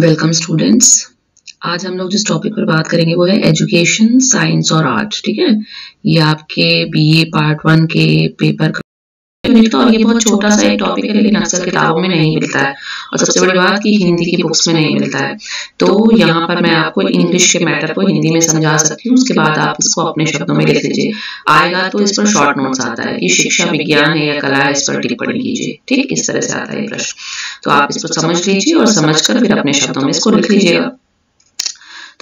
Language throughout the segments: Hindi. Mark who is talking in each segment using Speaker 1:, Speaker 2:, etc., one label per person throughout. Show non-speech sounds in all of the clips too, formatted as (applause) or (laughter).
Speaker 1: वेलकम स्टूडेंट्स आज हम लोग जिस टॉपिक पर बात करेंगे, वो है एजुकेशन साइंस और आर्ट ठीक है? ये आपके बीए पार्ट वन के पेपर मिलता और ये बहुत छोटा सा एक टॉपिक है, लेकिन अक्सर किताबों में नहीं मिलता है। और सबसे बड़ी बात कि हिंदी की बुक्स में नहीं मिलता है। तो यहाँ पर मैं आपको इंग्लिश के मैटर को हिंदी में समझा सकती हूँ, उसके बाद आप इसको अपने शब्दों में लिख लीजिए। आएगा तो इस पर शॉर्ट नोट्स आता है, कि शिक्षा, विज्ञान है या कला है, इस पर टिप्पणी कीजिए। ठीक? इस तरह से आता है प्रश्न। तो आप इसको समझ लीजिए और समझकर फिर अपने शब्दों में इसको लिख लीजिएगा।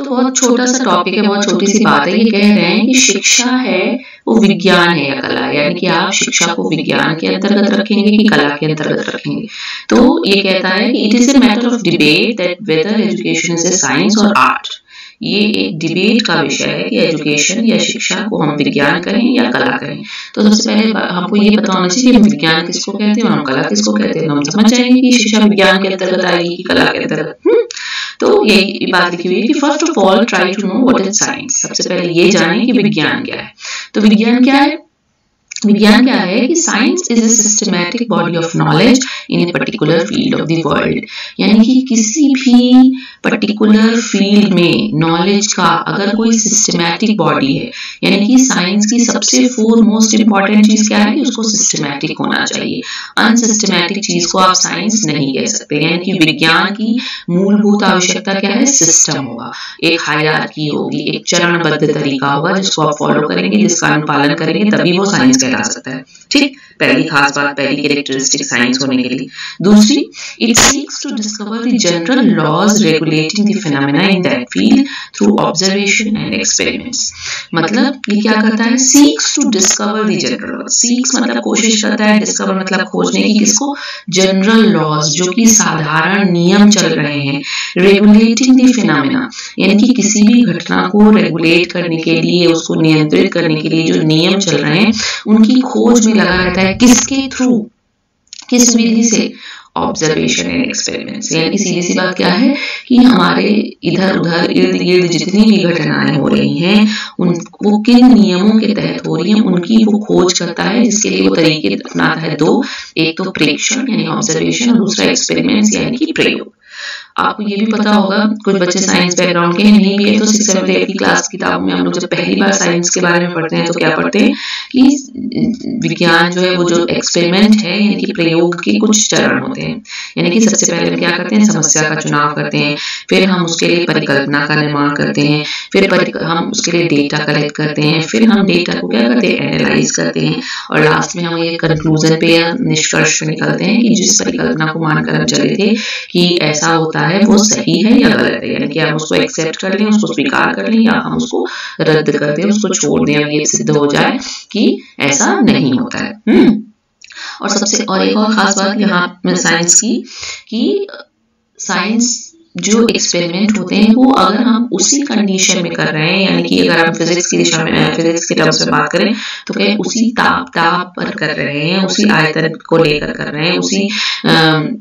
Speaker 1: तो बहुत छोटा सा टॉपिक है, बहुत छोटी सी बात है। ये कह रहे हैं कि शिक्षा है, वो विज्ञान है या कला, यानी कि आप शिक्षा को विज्ञान के अंतर्गत रखेंगे कि कला के अंतर्गत रखेंगे। तो ये कहता है कि it is a matter of debate that whether education is a science और आर्ट ये एक डिबेट का विषय है कि एजुकेशन या शिक्षा को हम विज्ञान करें या कला करें। तो सबसे पहले हमको ये पता होना चाहिए कि विज्ञान किसको कहते हैं और हम कला किसको कहते हैं। हम समझ जाएँगे कि शिक्षा विज्ञान के अंतर्गत आएगी कि कला के अंतर्गत। हम्म? तो ये बात लिखी हुई है कि first of all try to know what is science सबसे पहले ये जाने कि विज्ञान क्या है। तो विज्ञान क्या है? विज्ञान क्या है कि science is a systematic body of knowledge in a particular field of the world यानी कि किसी भी पर्टिकुलर फ़ील्ड में नॉलेज का अगर कोई सिस्टमैटिक बॉडी है, यानी कि साइंस की सबसे फोर मोस्ट इंपॉर्टेंट चीज़ क्या है कि उसको सिस्टमैटिक होना चाहिए। अनसिस्टमैटिक चीज़ को आप साइंस नहीं कह सकते। यानी कि विज्ञान की मूलभूत आवश्यकता क्या है? सिस्टम होगा। एक हायरार्की होगी, एक चरणबद्ध तरीका होगा जिसको आप फॉलो करेंगे, जिसका अनुपालन करेंगे, तभी वो साइंस कहला सकता है। ठीक? पहली खास बात, पहली कैरेक्टरिस्टिक साइंस होने के लिए। दूसरी it seeks to discover the general laws regulating the phenomena in that field through observation and experiments मतलब ये क्या करता है? Seeks to discover the general laws seeks मतलब कोशिश करता है डिस्कवर मतलब खोजने की किसको? जनरल लॉज जो कि साधारण नियम चल रहे हैं रेगुलेटिंग द फिनोमेना यानी कि किसी भी घटना को रेगुलेट करने के लिए, उसको नियंत्रित करने के लिए जो नियम चल रहे हैं, उनकी खोज में लगा रहता है किसके थ्रू किस विधि से ऑब्जर्वेशन एंड एक्सपेरिमेंट्स यानी सीधी सी बात क्या है कि हमारे इधर उधर इर्द गिर्द जितनी भी घटनाएँ हो रही हैं उनको किन नियमों के तहत हो रही हैं, उनकी वो खोज करता है, जिसके लिए वो तरीके अपनाता है। दो, एक तो प्रेक्षण, यानी ऑब्जर्वेशन और दूसरा एक्सपेरिमेंट्स यानी कि प्रयोग। आपको ये भी पता होगा, कुछ बच्चे साइंस बैकग्राउंड के नहीं भी है तो सिक्स सेवन एट की क्लास किताब में हम लोग जब पहली बार साइंस के बारे में पढ़ते हैं तो क्या पढ़ते हैं? कि विज्ञान जो है, वो जो एक्सपेरिमेंट है, यानी कि प्रयोग के कुछ चरण होते हैं। यानी कि सबसे पहले हम क्या करते हैं? समस्या का चुनाव करते हैं। फिर हम उसके लिए परिकल्पना का निर्माण करते हैं। फिर हम उसके लिए डेटा कलेक्ट करते हैं। फिर हम डेटा को क्या करते हैं? एनालाइज करते हैं। और लास्ट में हम ये कंक्लूजन पे या निष्कर्ष निकलते हैं कि जिस परिकल्पना को मानकर हम चले थे कि ऐसा होता है, वो सही है या गलत है? यानी कि हम उसको एक्सेप्ट कर लें, उसको स्वीकार कर लें या हम उसको रद्द कर दें, उसको छोड़ दें ये सिद्ध हो जाए कि ऐसा नहीं होता है। हम्म। और सबसे और एक और खास बात यहाँ साइंस की कि साइंस जो एक्सपेरिमेंट होते हैं, वो अगर हम उसी कंडीशन में कर रहे हैं, यानी कि अगर हम फिजिक्स की दिशा में फिजिक्स के टर्म्स में बात करें तो क्या उसी ताप ताप पर कर रहे हैं, उसी आयतन को लेकर कर रहे हैं, उसी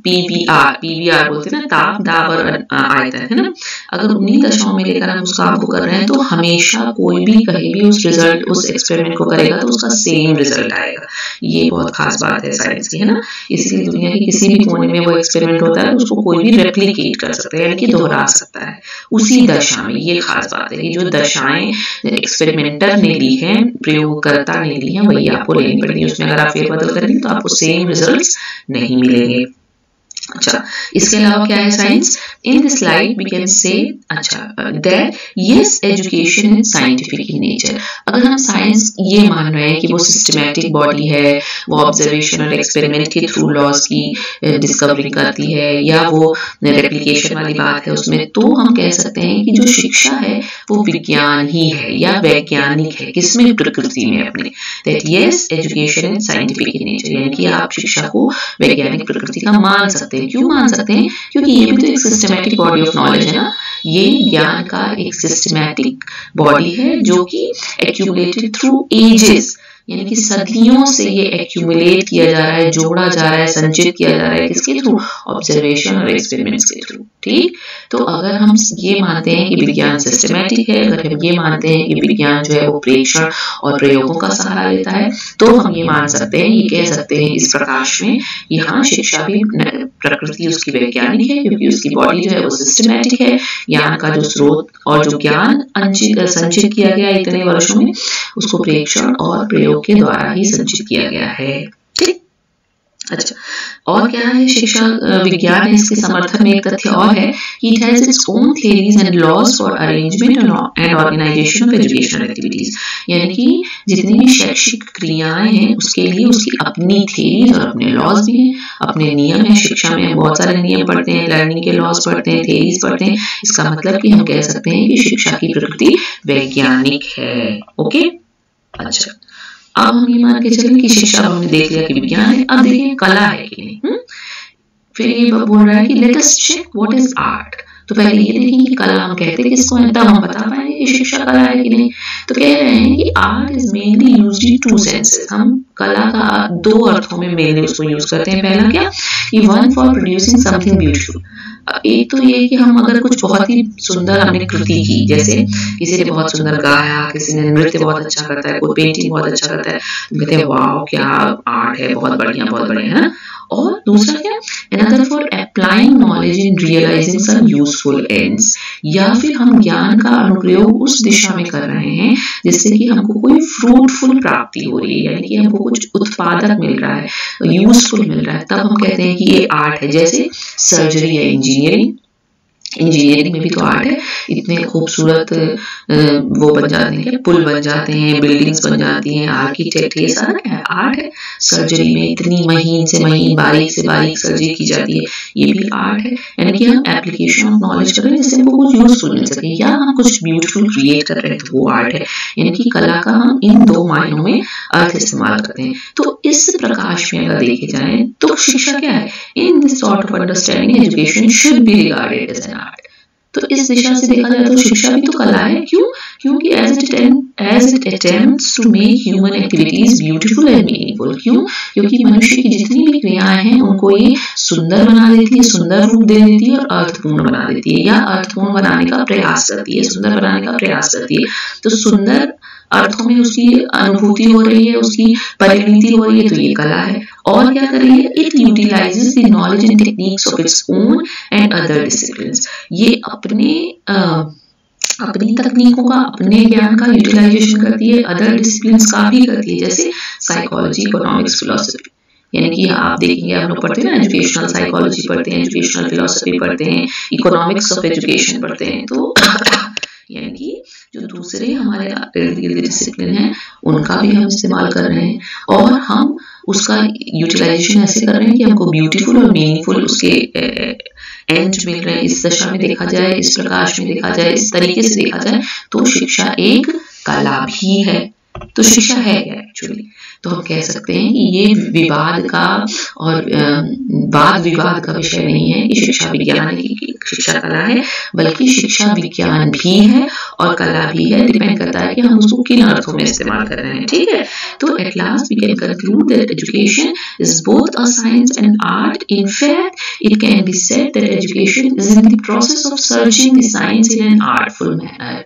Speaker 1: पीबीआर पीबीआर बोलते हैं ना, ताप, दाब और आयतन, है ना? अगर उन्हीं दशाओं में लेकर हम उस काम को कर रहे हैं तो हमेशा कोई भी कहीं भी उस रिज़ल्ट उस एक्सपेरिमेंट को करेगा तो उसका सेम रिज़ल्ट आएगा। ये बहुत खास बात है साइंस की, है ना? इसीलिए दुनिया के किसी भी कोने में वो एक्सपेरिमेंट होता है, उसको कोई भी रेप्लीकेट कर सकते है। यानी कि दोहरा सकता है। उसी दशा में ये खास बात है जो दशाएँ एक्सपेरिमेंटर ने ली है, प्रयोगकर्ता ने ली है, वही आपको लेनी पड़ेगी। उसमें अगर आप फेरबदल करेंगे तो आपको सेम रिज़ल्ट नहीं मिलेंगे। अच्छा इसके अलावा क्या है science in this slide we can say अच्छा that yes education is scientific in nature अगर हम साइंस ये मान रहे हैं कि वो सिस्टमैटिक बॉडी है वो ऑब्जर्वेशन और एक्सपेरिमेंट के थ्रू लॉस की डिस्कवरी uh, करती है या वो रेप्लिकेशन वाली बात है उसमें तो हम कह सकते हैं कि जो शिक्षा है वो विज्ञान ही है या वैज्ञानिक है किसमें? प्रकृति में अपने। That yes education is scientific in nature यानी कि आप शिक्षा को वैज्ञानिक प्रकृति का मान सकते हैं? क्यों मान सकते हैं? क्योंकि ये भी तो एक सिस्टमैटिक बॉडी ऑफ़ नॉलेज है ना? ये ज्ञान का एक सिस्टमैटिक बॉडी है जो कि एक्यूमुलेटेड थ्रू एजेस यानी कि सदियों से ये एक्यूमुलेट किया जा रहा है, जोड़ा जा रहा है, संचित किया जा रहा है किसके थ्रू ऑब्जर्वेशन और एक्सपेरिमेंट्स के थ्रू ठीक? तो अगर हम ये मानते हैं कि विज्ञान सिस्टमेटिक है, अगर हम ये मानते हैं कि विज्ञान जो है वो प्रेक्षण और प्रयोगों का सहारा लेता है तो हम ये मान सकते हैं, ये कह सकते हैं इस प्रकाश में, यहाँ शिक्षा भी प्रकृति उसकी वैज्ञानिक है, क्योंकि उसकी बॉडी जो है वो सिस्टमेटिक है। ज्ञान का जो स्रोत और जो ज्ञान संचित किया गया इतने वर्षों में, उसको प्रेक्षण और प्रयोग के द्वारा ही संचित किया गया है। अच्छा और क्या है? शिक्षा विज्ञान है इसके समर्थन में एक तथ्य और है कि it has its own theories and laws for arrangement and organisation of educational activities यानी कि जितनी भी शैक्षिक क्रियाएँ हैं, उसके लिए उसकी अपनी थ्योरीज और अपने लॉज भी हैं। अपने नियम है, शिक्षा में बहुत सारे नियम पढ़ते हैं लर्निंग के लॉज पढ़ते हैं थ्योरीज पढ़ते हैं। इसका मतलब कि हम कह सकते हैं कि शिक्षा की प्रकृति वैज्ञानिक है। ओके? अच्छा। अब हम ये मान के चलें कि शिक्षा हमने देख लिया कि विज्ञान है, अब देखिए कला है कि नहीं हम्म? फिर ये बोल रहा है कि let us check what is art तो पहले ये देखें कि कला हम कहते हैं किसको है, तब हम बता पाएँगे कि शिक्षा कला है कि नहीं। तो कह रहे हैं कि art is mainly in two senses हम कला का दो अर्थों में मेनली उसको यूज़ करते हैं। पहला क्या? कि one for producing something beautiful एक तो ये कि हम अगर कुछ बहुत ही सुंदर हमने कृति की, जैसे किसी ने बहुत सुंदर गाया, किसी ने नृत्य बहुत अच्छा करता है, कोई पेंटिंग बहुत अच्छा करता है कहते हैं वाह क्या आर्ट है, बहुत बढ़िया बहुत बढ़िया, है ना? और दूसरा क्या? Another for applying knowledge in realizing some useful ends या फिर हम ज्ञान का अनुप्रयोग उस दिशा में कर रहे हैं, जिससे कि हमको कोई फ्रूटफुल प्राप्ति हो रही है, यानी कि हमको कुछ उत्पादक मिल रहा है यूजफुल मिल रहा है। तब हम कहते हैं कि ये आर्ट है, जैसे सर्जरी या इंजीनियरिंग इंजीनियरिंग में भी तो आर्ट है, इतने खूबसूरत वो बन जाते हैं, पुल बन जाते हैं बिल्डिंग्स बन जाती हैं आर्किटेक्ट ये सारा है, आर्ट है। सर्जरी में इतनी महीन से महीन, बारीक से बारीक सर्जरी की जाती है, ये भी आर्ट है। यानी कि हम एप्लीकेशन ऑफ़ नॉलेज कर रहे हैं जिससे हमको कुछ यूजफुल मिल सके। या हम कुछ ब्यूटीफुल क्रिएट कर रहे हैं तो वो आर्ट है। यानी कि कला का हम इन दो मायनों में अर्थ इस्तेमाल करते हैं। तो इस प्रकाश में अगर देखे जाए तो शिक्षा क्या है? In this sort of understanding education should be regarded as an तो इस दिशा से देखा जाए तो शिक्षा भी तो कला है। क्यों? क्योंकि as it as it attempts to make human activities beautiful and meaningful क्यों? क्योंकि मनुष्य की जितनी भी क्रियाएँ हैं, उनको ये सुंदर बना देती है, सुंदर रूप दे देती है और अर्थपूर्ण बना देती है। या अर्थपूर्ण बनाने का प्रयास करती है, सुंदर बनाने का प्रयास करती है। तो सुंदर अर्थों में उसकी अनुभूति हो रही है उसकी परिणति हो रही है तो ये कला है। और क्या कर रही है? It utilises the knowledge and techniques of its own and other discipline ये अपने uh, अपनी तकनीकों का अपने ज्ञान का यूटिलाइजेशन करती है अदर डिसिप्लिन का भी करती है जैसे साइकोलॉजी इकोनॉमिक्स फिलोसफी यानी कि आप देखेंगे हम लोग पढ़ते हैं ना एजुकेशनल साइकोलॉजी पढ़ते हैं एजुकेशनल फिलोसफी पढ़ते हैं इकोनॉमिक्स ऑफ़ एजुकेशन पढ़ते हैं तो (coughs) यानी कि जो दूसरे हमारे डिसिप्लिन है, उनका भी हम इस्तेमाल कर रहे हैं। और हम उसका यूटिलाइजेशन ऐसे कर रहे हैं कि हमको ब्यूटीफुल और मीनिंगफुल उसके एंड मिल रहे हैं। इस दशा में देखा जाए, इस प्रकाश में देखा जाए, इस तरीके से देखा जाए तो शिक्षा एक कला भी है। तो शिक्षा है एक्चुअली तो हम कह सकते हैं कि ये विवाद का और वाद विवाद का विषय नहीं है कि शिक्षा विज्ञान की शिक्षा कला है, बल्कि शिक्षा विज्ञान भी है और कला भी है डिपेंड करता है कि हम उसको किन अर्थों में इस्तेमाल कर रहे हैं, ठीक है? तो at last we can conclude that education is both a science and art in fact it can be said that education is in the process of searching the science in an artful manner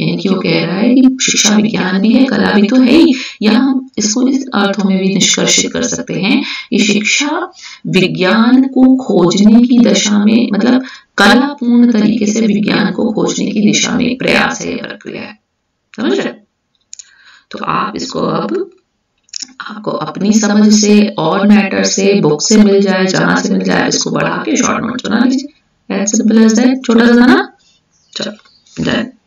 Speaker 1: यानी कि वो कह रहा है कि शिक्षा विज्ञान भी है, कला भी तो है ही। या हम इसको इस अर्थों में भी निष्कर्षित कर सकते हैं कि शिक्षा विज्ञान को खोजने की दशा में मतलब कला पूर्ण तरीके से विज्ञान को खोजने की दिशा में प्रयास है प्रक्रिया है। समझ रहे? तो आप इसको अब, आपको अपनी समझ से और मैटर से बुक से मिल जाए, जहाँ से मिल जाए, इसको बढ़ा के शॉर्ट नोट बना लीजिए। छोटा सा ना? चलो